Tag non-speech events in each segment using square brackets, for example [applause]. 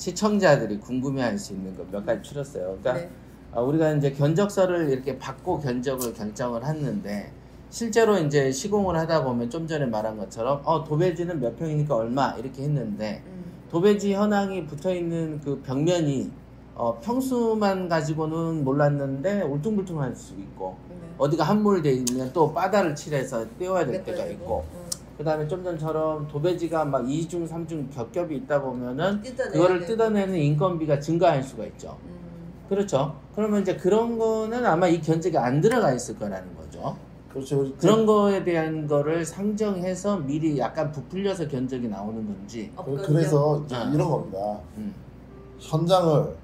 시청자들이 궁금해할 수 있는 거몇 가지 추렸어요. 그러니까 네. 아, 우리가 이제 견적서를 이렇게 받고 견적을 결정을 했는데 실제로 이제 시공을 하다 보면 좀 전에 말한 것처럼 어 도배지는 몇 평이니까 얼마 이렇게 했는데 음. 도배지 현황이 붙어 있는 그 벽면이 어, 평수만 가지고는 몰랐는데 울퉁불퉁할 수 있고 네. 어디가 함몰돼 있으면 또 바다를 칠해서 떼어야 될 때가 네, 있고 음. 그 다음에 좀 전처럼 도배지가 막 2중, 3중 겹겹이 있다 보면은 뜯어내야 그거를 되고. 뜯어내는 인건비가 증가할 수가 있죠. 음. 그렇죠. 그러면 이제 그런 거는 아마 이 견적에 안 들어가 있을 거라는 거죠. 그렇죠. 우리 그런 거에 대한 거를 상정해서 미리 약간 부풀려서 견적이 나오는 건지. 그-. 그래서 이제 아. 이런 겁니다. 음. 현장을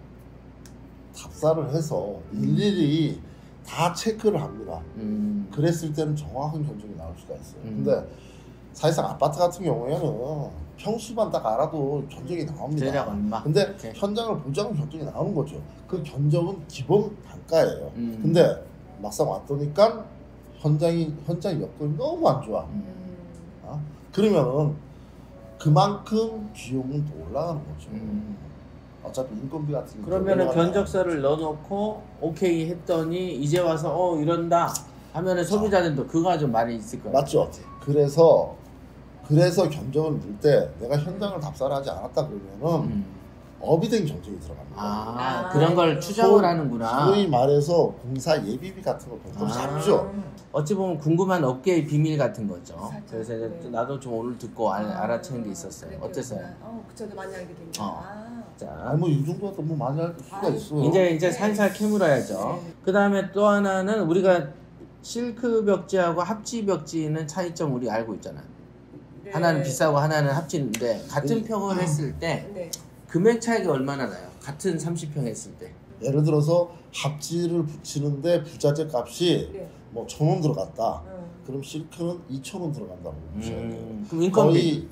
답사를 해서 일일이 다 체크를 합니다. 음. 그랬을 때는 정확한 견적이 나올 수가 있어요. 음. 근데 사실상 아파트 같은 경우에는 평수만 딱 알아도 견적이 나옵니다. 대략 얼마? 근데 이렇게. 현장을 보자면 견적이 나오는 거죠. 그 견적은 기본 단가예요. 음. 근데 막상 왔더니까 현장이 현장 여건이 너무 안 좋아. 음. 음. 어? 그러면은 그만큼 비용은 더 올라가는 거죠. 음. 어차피 인건비 같은 게 그러면은. 견적서를 넣어놓고 오케이 했더니 이제 와서 어 이런다 하면은 소비자들도 그거 좀 말이 있을 거예요. 맞죠. 그래서 그래서 견적을 넣을 때 내가 현장을 답사를 하지 않았다 그러면은 음. 업이 된 견적이 들어갑니다. 아, 아, 그런 걸 소- 추정을 하는구나. 소위 말해서 공사 예비비 같은 거 별도 아. 잡죠. 어찌 보면 궁금한 업계의 비밀 같은 거죠. 살짝, 그래서 네. 나도 좀 오늘 듣고 알, 아, 알아채는 게 있었어요. 어땠어요? 어, 저도 많이 알게 됐네요. 어. 아. 자, 아니 뭐이 정도도 뭐 많이 할 수가 아, 있어요. 이제 이제 네. 살살 캐물어야죠. 네. 그 다음에 또 하나는 우리가 실크 벽지하고 합지 벽지는 차이점 우리 알고 있잖아. 네. 하나는 비싸고 하나는 합지인데 같은 네. 평을 했을 때 네. 금액 차이가 얼마나 나요? 같은 30평 했을 때. 예를 들어서 합지를 붙이는데 부자재 값이 네. 뭐 천 원 들어갔다. 어. 그럼 실크는 이천 원 들어간다고 보셔야 돼요. 음, 그럼 인건비. 거의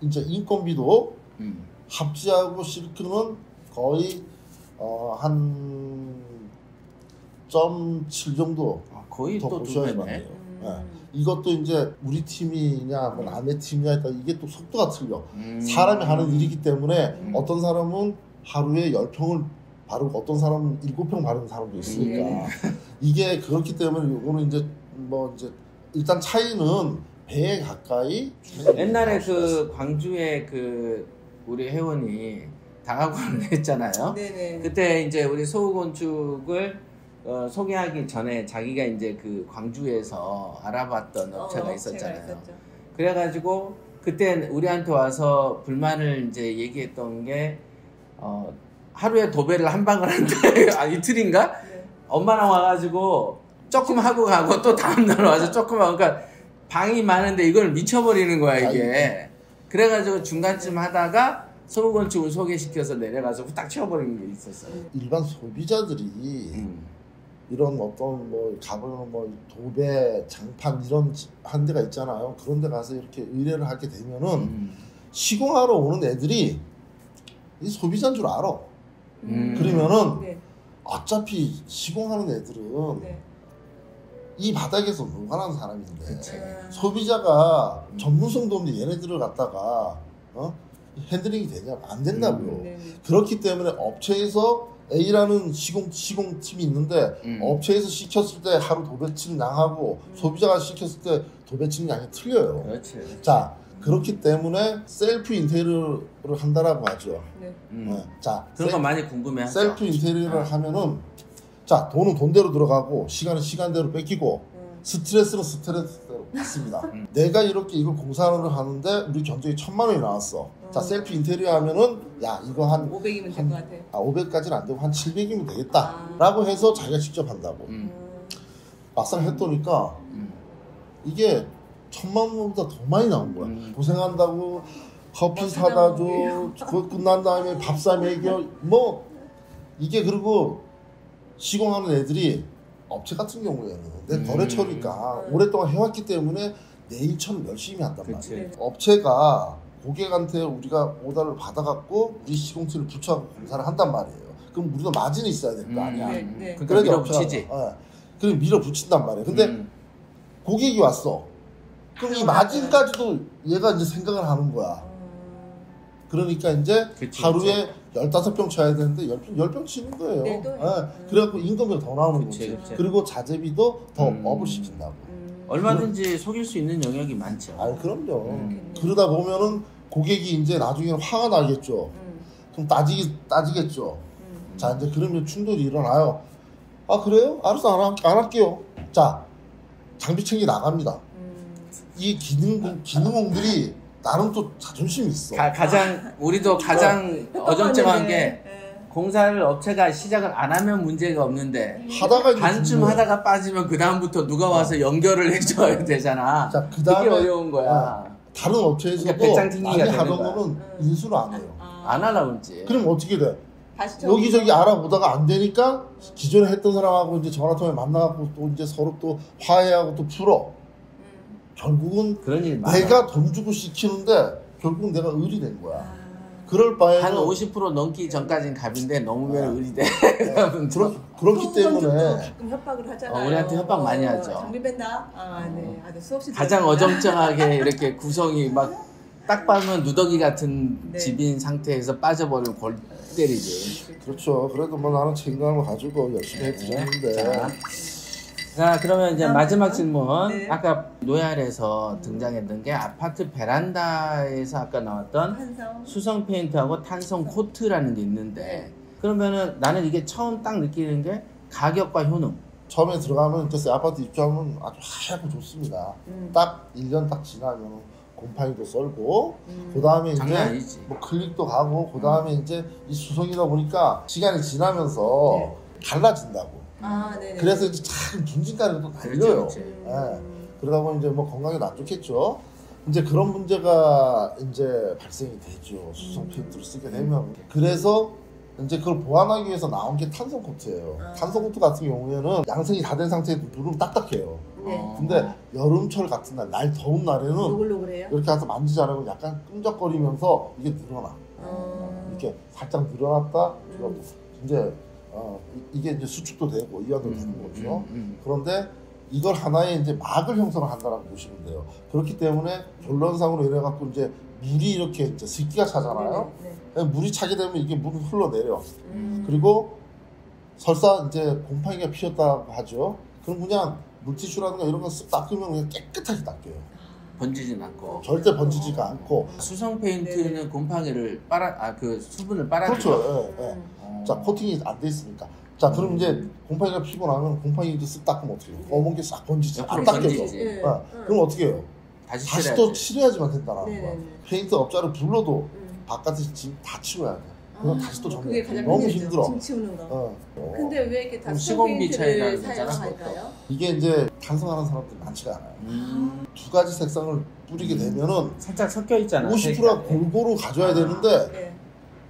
이제 인건비도 음. 합지하고 실크는 거의 어, 한.7 정도 아, 거의 더 배네. 돼요. 음. 예. 이것도 이제 우리 팀이냐 뭐 남의 팀이냐 따라 이게 또 속도가 틀려. 음. 사람이 하는 일이기 때문에 음. 어떤 사람은 하루에 10평을 바르고 어떤 사람은 7평 바르는 사람도 있으니까 음. 이게 그렇기 때문에 요거는 이제 뭐 이제 일단 차이는 배에 가까이 옛날에. 그 광주에 그 우리 회원이 다가구를 [laughs] 했잖아요. 네네. 그때 이제 우리 소우 건축을 어, 소개하기 전에 자기가 이제 그 광주에서 알아봤던 어, 업체가 업체가 있었잖아요. 그래가지고 그때 우리한테 와서 불만을 이제 얘기했던 게 어, 하루에 도배를 한 방을 한다. [laughs] 아 이틀인가? 네. 엄마랑 와가지고 조금 하고 가고 또 다음날 와서 조금 하고 그러니까 방이 많은데 이걸 미쳐버리는 거야 이게 그래가지고 중간쯤 하다가 소건축을 소개시켜서 내려가서 후딱 치워버리는 게 있었어요 일반 소비자들이 음. 이런 어떤 뭐 가보면 뭐 도배 장판 이런 지- 한 데가 있잖아요. 그런 데 가서 이렇게 의뢰를 하게 되면은 음. 시공하러 오는 애들이 이 소비자인 줄 알아. 음. 그러면은 네. 어차피 시공하는 애들은 네. 이 바닥에서 노가는 사람인데 그치. 아. 소비자가 음. 전문성도 없는 얘네들을 갖다가 어? handling이 되냐 안 된다고요. 음. 네. 그렇기 때문에 업체에서 A라는 시공 시공 팀이 있는데 음. 업체에서 시켰을 때 하루 도배치는 양하고 음. 소비자가 시켰을 때 도배치는 양이 틀려요. 그렇지 자 그렇기 때문에 셀프 인테리어를 한다라고 하죠. 네. 음. 네. 자 그런 거 셀- 많이 궁금해하죠 셀프 인테리어를 아. 하면은 자 돈은 돈대로 들어가고 시간은 시간대로 뺏기고 음. 스트레스는 스트레스대로 받습니다. 음. 내가 이렇게 이걸 공사를 하는데 우리 견적이 천만 원이 나왔어. 자 음. 셀프 인테리어 하면은 야 이거 한 500이면 될 것 같아. 아, 500까지는 안 되고 한 700이면 되겠다. 아. 라고 해서 자기가 직접 한다고. 음. 음. 막상 했더니까 음. 이게 천만 원보다 더 많이 나온 거야. 음. 고생한다고 커피 뭐 사다 줘. 그거 끝난 다음에 밥사 먹여. 뭐 이게 그리고 시공하는 애들이 업체 같은 경우에는 내 음. 거래처니까 음. 오랫동안 해왔기 때문에 내 일처럼 열심히 한단 그치. 말이야. 네. 업체가 고객한테 우리가 오다를 받아갖고 우리 시공팀을 부처하고 공사를 한단 말이에요. 그럼 우리도 마진이 있어야 될 거 아니야. 네, 네. 그러니까 밀어붙이지 업체가- 예. 그럼 밀어붙인단 말이에요. 근데 음. 고객이 왔어. 그럼 이 마진까지도 얘가 이제 생각을 하는 거야. 음. 그러니까 이제 그치, 하루에 15병 쳐야 되는데 10병, 10병 치는 거예요. 네, 음. 그래갖고 임금이 더 나오는 그치, 거지. 그치. 그리고 자재비도 더 음. 업을 시킨다고. 음. 얼마든지 속일 수 있는 영역이 많죠. 아 그럼요. 음. 그러다 보면은 고객이 이제 나중에는 화가 나겠죠. 음. 그럼 따지기, 따지겠죠. 음. 자, 이제 그러면 충돌이 일어나요. 아, 그래요? 알았어, 안, 할- 안 할게요. 자, 장비 챙기 나갑니다. 음. 이 기능, 기능공들이 나름 또 자존심이 있어. 가, 가장 우리도 가장 어정쩡한 게 예. 공사를 업체가 시작을 안 하면 문제가 없는데 하다가 이제 반쯤 중요해. 하다가 빠지면 그 다음부터 누가 와서 연결을 [laughs] 해줘야 되잖아. 자, 그 그게 다음에 어려운 거야. 다른 업체에서도 그러니까 많이 되는 하던 거야. 거는 음. 인수를 안 해요. 아. 안 하려고 그러지. 그럼 어떻게 돼? 다시 여기저기 알아보다가 안 되니까 기존에 했던 사람하고 이제 전화통에 만나갖고 또 이제 서로 또 화해하고 또 풀어. 음. 결국은 그런 일 많아. 내가 돈 주고 시키는데 결국 내가 을이 된 거야. 아. 그럴 바에는 한 50% 넘기 전까지는 갑인데 넘으면 아. 을이 돼. [laughs] 그런 그렇기 때문에 가끔 협박을 하잖아요. 어, 우리한테 협박 많이 하죠. 장비 뺀다. 아, 네. 아주 수없이 가장. 어정쩡하게 이렇게 구성이 막 [laughs] 딱 봐면 누더기 같은 네. 집인 상태에서 빠져버리면 골 때리지. 그렇죠. 그래도 뭐 나는 책임감을 가지고 열심히 해드렸는데 자, 자, 그러면 이제 마지막 질문. 네. 아까 로얄에서 등장했던 게 아파트 베란다에서 아까 나왔던 한성. 수성 페인트하고 탄성 코트라는 게 있는데 그러면은 나는 이게 처음 딱 느끼는 게 가격과 효능. 처음에 들어가면 글쎄 아파트 입주하면 아주 하얗고 좋습니다. 음. 딱 1년 딱 지나면 곰팡이도 슬고 음. 그 다음에 이제 장난 아니지. 뭐 크랙도 가고 그 다음에 이제 이 수성이다 보니까 시간이 지나면서 네. 달라진다고. 아, 네. 그래서 이제 작은 중진가를 또 그렇지, 날려요. 그렇지. 예. 그러다 보면 이제 뭐 건강에도 안 좋겠죠. 이제 그런 문제가 이제 발생이 되죠. 수성 페인트를 쓰게 되면. 그래서 이제 그걸 보완하기 위해서 나온 게 탄성 코트예요. 아. 탄성 코트 같은 경우에는 양생이 다 된 상태에도 누르면 딱딱해요. 네. 어. 근데 여름철 같은 날, 날 더운 날에는 노글노글해요. 이렇게 해서 만지자라고 약간 끈적거리면서 이게 늘어나. 어. 이렇게 살짝 늘어났다, 음. 이제 어, 이- 이게 이제 수축도 되고 이완도 되는 거죠. 음, 그런데 이걸 하나의 이제 막을 형성을 한다라고 보시면 돼요. 그렇기 때문에 결론상으로 이래 갖고 이제 물이 이렇게 이제 습기가 차잖아요. 네. 네. 물이 차게 되면 이게 물이 흘러내려. 음. 그리고 설사 이제 곰팡이가 피었다고 하죠. 그럼 그냥 물티슈라든가 이런 거 쓱 닦으면 그냥 깨끗하게 닦여요. 번지진 않고. 절대 번지지가 않고. 수성 페인트는 네네. 곰팡이를 빨아 아 그 수분을 빨아들여. 그렇죠. 예, 예. 음. 어. 자 코팅이 안 돼 있으니까. 자 그럼 음. 이제 곰팡이가 피고 나면 곰팡이도 쓱 닦으면 어떻게 해요? 검은 게 싹 번지지. 안. 번지지. 네. 아, 그럼 어떻게 해요? 다시 다시. 또 칠해야지만 된다는 거야. 네네네. 페인트 업자를 불러도 음. 바깥에 짐 다 치워야 돼. 그럼 다시 또 정리해. 너무 힘들죠. 힘들어. 짐 치우는 거. 어. 어. 근데 왜 이렇게 다 시공비 차이 스톤페인트를 나는 거잖아, 사용할까요? 이게 이제 탄성하는 사람들이 많지가 않아요. 음, 두 가지 색상을 뿌리게 되면은 살짝 섞여 있잖아. 50%가 색깔이. 골고루 가져야 되는데 네.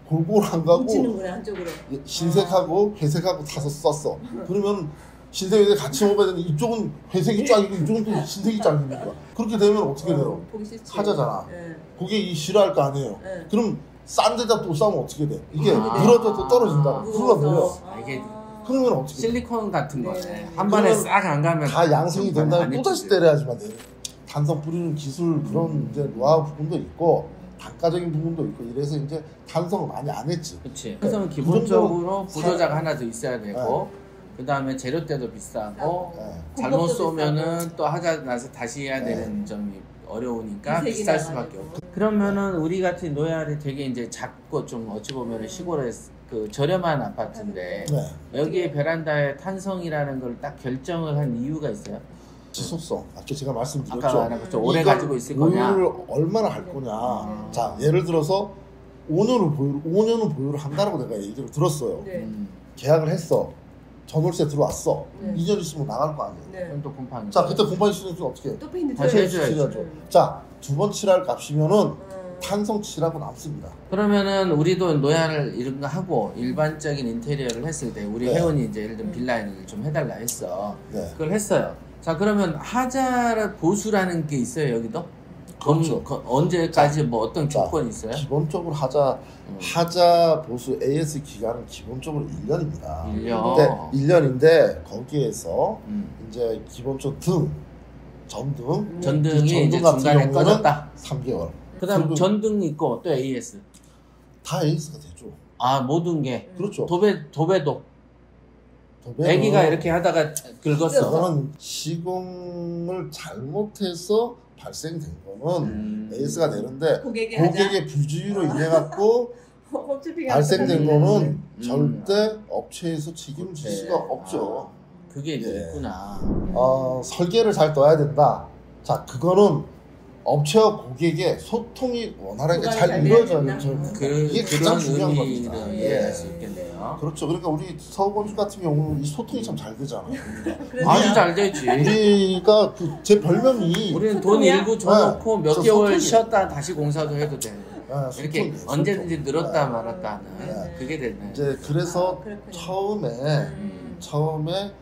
골고루 안 가고 뭉치는구나 한쪽으로. 흰색하고 회색하고 타서 썼어. 그러면 흰색 회색 같이 먹어야 되는데 이쪽은 회색이 짱이고 이쪽은 또 흰색이 짱이니까 그렇게 되면 어떻게 돼요? 어, 보기 싫지. 하자잖아. 네. 고객이 싫어할 거 아니에요. 네. 그럼 싼 데다 또 싸면 어떻게 돼? 이게 아. 늘어져 또 떨어진다고. 흘러내려. 무거워서. 아, 이게 그러면 어떻게 돼? 실리콘 같은 거네. 네. 한 번에 싹 안 가면 다 양성이 된 다음에 안또 다시. 때려야지만 돼요. 단성 뿌리는 기술 그런 이제 노하우 부분도 있고 단가적인 부분도 있고 이래서 이제 탄성을 많이 안 했지. 그렇지. 그래서 그 기본적으로 부도자가 하나 더 있어야 되고 그 다음에 재료대도 비싸고 예. 잘못 쏘면은 또 하자 나서 다시 해야 네. 되는 점이 어려우니까 비쌀. 수밖에 없고 그러면은 우리 같은 노얄이 되게 이제 작고 좀 어찌 보면은 시골에 그 저렴한 아파트인데 네. 여기에 베란다에 탄성이라는 걸 딱 결정을 한 이유가 있어요. 지속성. 아까 제가 말씀드렸죠. 아까 말한 것처럼 오래 이걸 가지고 있을 거냐. 보유를 얼마나 할 거냐. 음. 자, 예를 들어서 5년을 보유, 5년은 보유를 한다라고 내가 얘기를 들었어요. 네. 음, 계약을 했어. 전월세 들어왔어. 네. 2년 있으면 나갈 거 아니에요. 네. 그럼 또 곰팡이. 자, 그때 공판 시즌 어떻게 해? 또 페인트 다시 쳐야지. 해줘야지. 칠해야죠. 음. 자, 두 번 칠할 값이면은 음. 탄성 칠하고 남습니다. 그러면은 우리도 노얄을 이런 거 하고 일반적인 인테리어를 했을 때 우리 네. 회원이 이제 예를 들면 음. 빌라인을 좀 해달라 했어. 네. 그걸 했어요. 자 그러면 하자 보수라는 게 있어요 여기도? 그렇죠. 검- 거- 언제까지 뭐 어떤 자, 조건이 있어요? 기본적으로 하자 음. 하자 보수 AS 기간은 기본적으로 1년입니다. 1년. 근데 1년인데 거기에서 음. 이제 기본적 등 전등 전등이 전등 이제 같은 중간에 꺼졌다. 3개월. 그다음 전등 전등 있고 또 AS. 다 AS가 되죠. 아 모든 게 그렇죠. 도배 도배도 도배는 애기가 이렇게 하다가 긁었어. 그거는 시공을 잘못해서 발생된 거는 음. 에이스가 되는데. 고객의 부주의로 인해 갖고 [laughs] 홈쇼핑 발생된. 거는 음. 절대 업체에서 책임을 질 네. 수가 없죠. 아, 그게 이제 예. 있구나. 어, 설계를 잘 떠야 된다. 자, 그거는 업체와 고객의 소통이 원활하게 잘 이루어져야 음. 그 이게 가장 중요한 겁니다. 이해할 예. 수 있겠네요. 그렇죠. 그러니까 우리 서건주 같은 경우는 이 소통이 참 잘 되잖아요. [laughs] 그래서 아주 잘 되지. 우리가 그 제 별명이 우리는 돈? 일부 줘놓고 네. 몇저 개월. 쉬었다 다시 공사도 해도 돼. 아, 이렇게 소통이에요, 언제든지 소통. 늘었다 네. 말았다 하는 네. 그게 됐네. 이제 그래서 아. 처음에 음. 처음에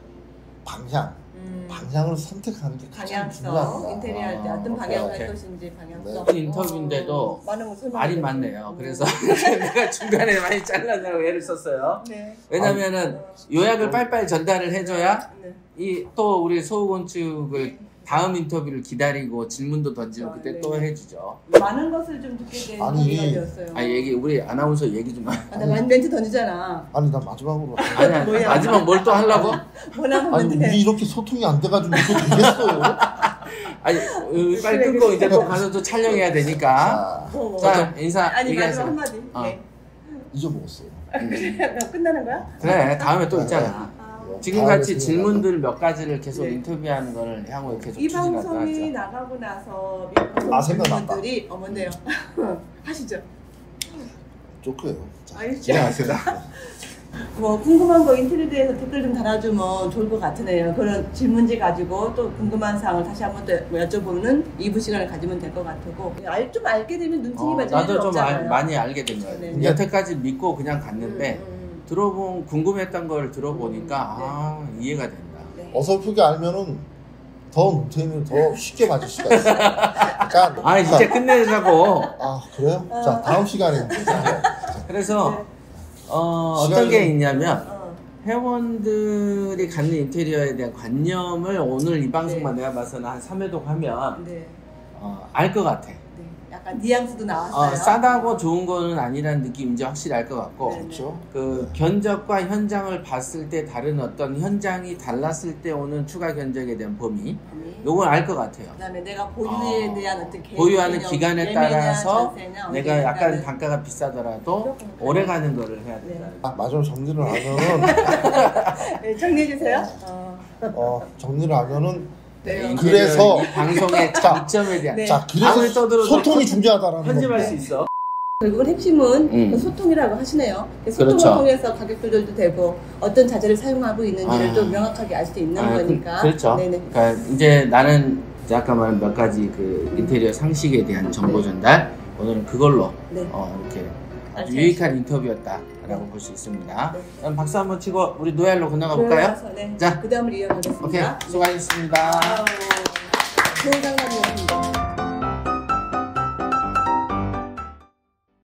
방향 음. 방향을 선택하는 게 가장 방향성 중요합니다. 인테리어 할 때 아, 어떤 오케이, 방향을 오케이. 할 것인지 방향성 네. 인터뷰인데도 어, 많은 말이. 많네요. 음. 그래서 [laughs] 내가 중간에 많이 잘라내고 애를 썼어요. 네. 왜냐면은 요약을 빨리빨리 전달을 해줘야 네. 이 또 우리 소우건축을 다음 인터뷰를 기다리고 질문도 던지고 아, 그때 네. 또 해주죠. 많은 것을 좀 듣게 된 아니. 되었어요. 아 얘기 우리 아나운서 얘기 좀. 하- 아, 나 많이 멘트 던지잖아. 아니 난 마지막으로 [laughs] 아니야 뭐야? 마지막 뭘 또 하려고? [laughs] 아니 돼. 우리 이렇게 소통이 안 돼가지고 이거 되겠어요? [laughs] 아니 어, 빨리 끊고 이제 또 가서 또 촬영해야 되니까. 자 어. 자 인사 아니 마지막 얘기하세요. 한마디. 어. 네. 잊어먹었어요. 끝나는 거야? 그래 다음에 또 있잖아. 아, 지금 같이 다음에 질문들 몇 가지를 계속 네. 인터뷰하는 거를 향후 계속 이 추진하도록 방송이 하죠. 나가고 나서 미국 아, 생각났다. 분들이 어머네요. [laughs] 하시죠. 좋고요. 자, 알겠죠? 진행하세요. [laughs] 뭐 궁금한 거 인터넷에 대해서 댓글 좀 달아주면 좋을 것 같으네요. 그런 질문지 가지고 또 궁금한 사항을 다시 한번 또 여쭤보는 2부 시간을 가지면 될 것 같고 알, 좀 알게 되면 눈팅이 어, 나도 일 좀. 알- 많이 알게 된 거예요. 네. 여태까지 믿고 그냥 갔는데 음, 음, 들어본 궁금했던 걸 들어보니까 음, 네. 아 이해가 된다. 네. 어설프게 알면은 더 눈탱이를 더 쉽게 맞을 수가 있어요. 약간 [laughs] 아 이제 끝내자고. 아 그래요? 자 다음 시간에 그래서 네. 어, 시간이 어떤 게 좀- 있냐면 어, 회원들이 갖는 인테리어에 대한 관념을 오늘 이 방송만 네. 내가 봐서는 한 3회독 하면 네. 어, 알 것 같아. 네. 약간 뉘앙스도 나왔어요. 어, 싸다고 좋은 거는 아니라는 느낌 이제 확실히 알 것 같고 네. 그렇죠. 그 견적과 현장을 봤을 때 다른 어떤 현장이 달랐을 때 오는 추가 견적에 대한 범위 아니, 요걸 알것 같아요. 그다음에 내가 보유에 아, 대한 어떤 보유하는 기간에 따라서 전세냐, 내가 약간 단가가 비싸더라도 오래 가는 거를 해야 네. 된다. 아, 마지막 정리를 [laughs] 하면은 네, 정리해 주세요. 어, 어, 정리를 하면은 네. 인테리어 그래서- 이 방송의 [laughs] 자, 장점에 대한 네. 자 그래서 떠들어도 소통이 중요하다라는 편집할. 수 있어. 결국은 핵심은 음. 그 소통이라고 하시네요. 그 소통을 그렇죠. 통해서 가격 조절도 되고 어떤 자재를 사용하고 있는지를 아. 또 명확하게 알 수 있는 아, 그- 거니까. 그 렇죠. 네네. 그러니까 이제 나는 이제 아까 말한 몇 가지 그 인테리어 상식에 대한 정보 전달 오늘은 그걸로 네. 어, 이렇게 아주. 유익한 인터뷰였다 라고 볼 수 있습니다. 네. 그럼 박수 한번 치고 우리 노엘로 건너가 볼까요? 네. 자. 그 다음을 이어가겠습니다. 오케이 수고하셨습니다. 아우, 좋은 상담이었습니다.